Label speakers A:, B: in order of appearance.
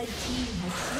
A: Red team has slain